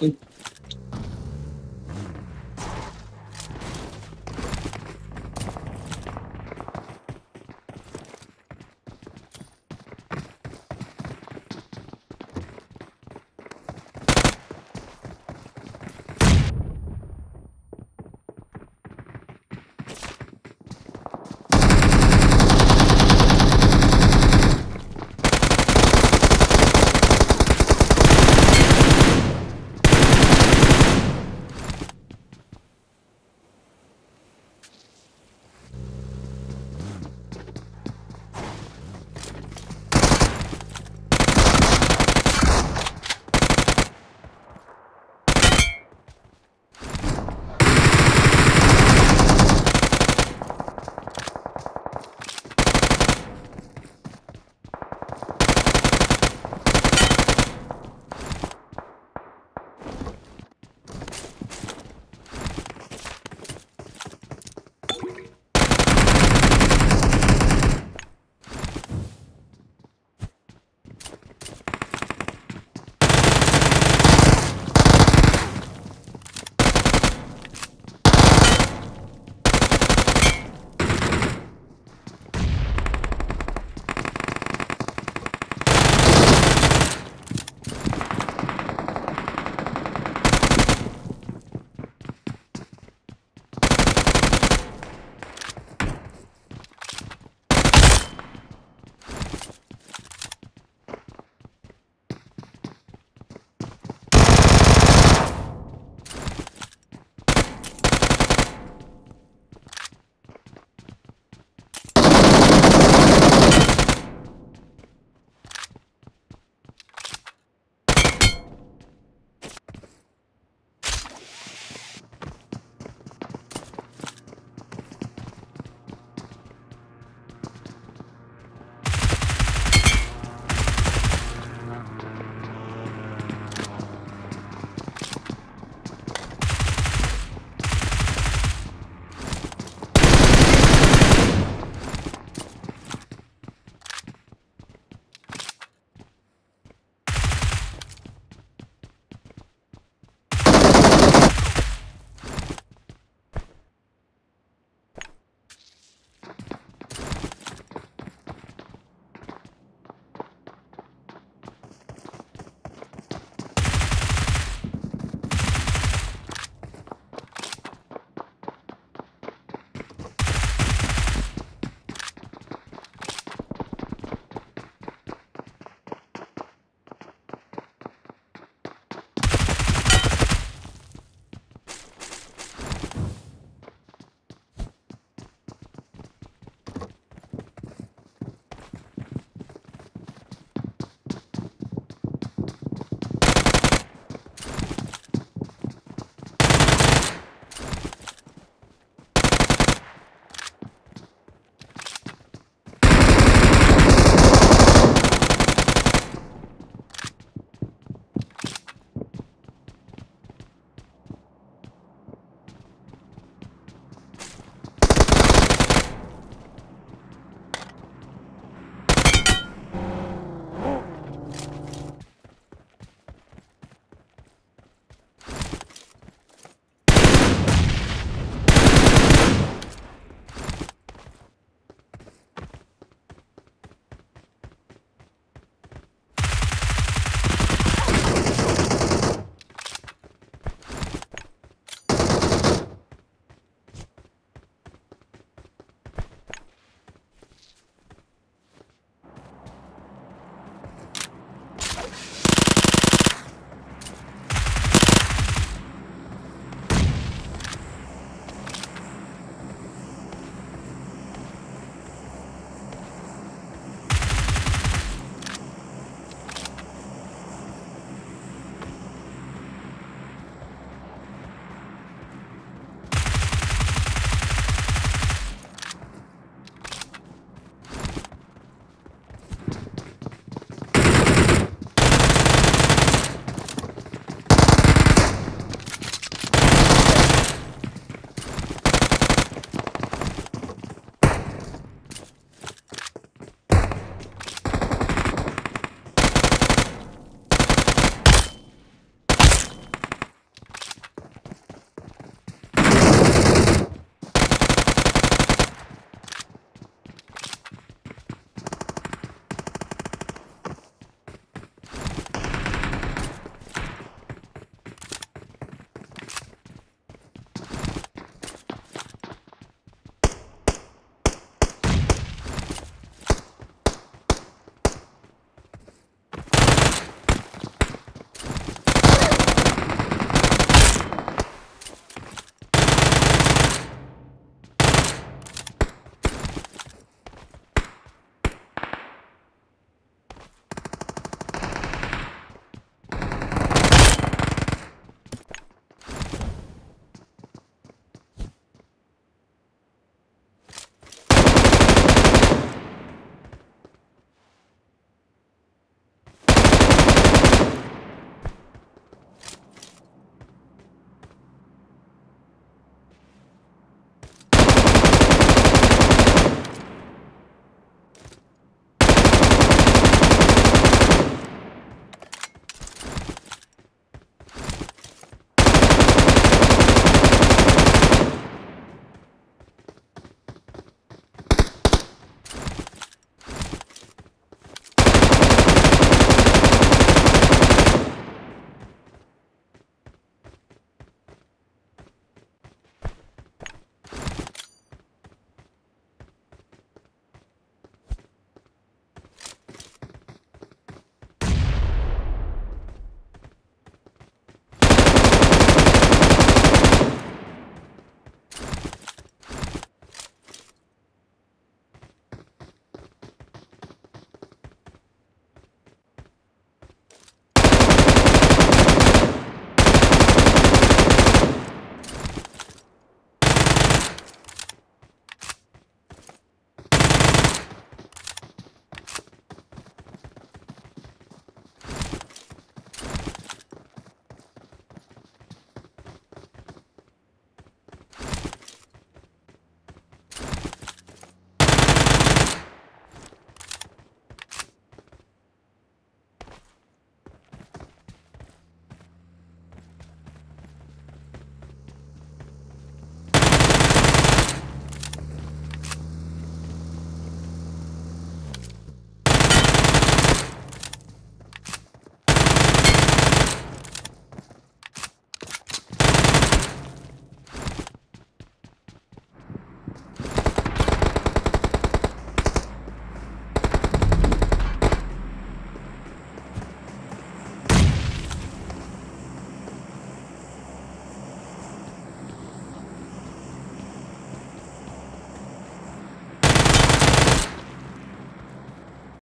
sleep.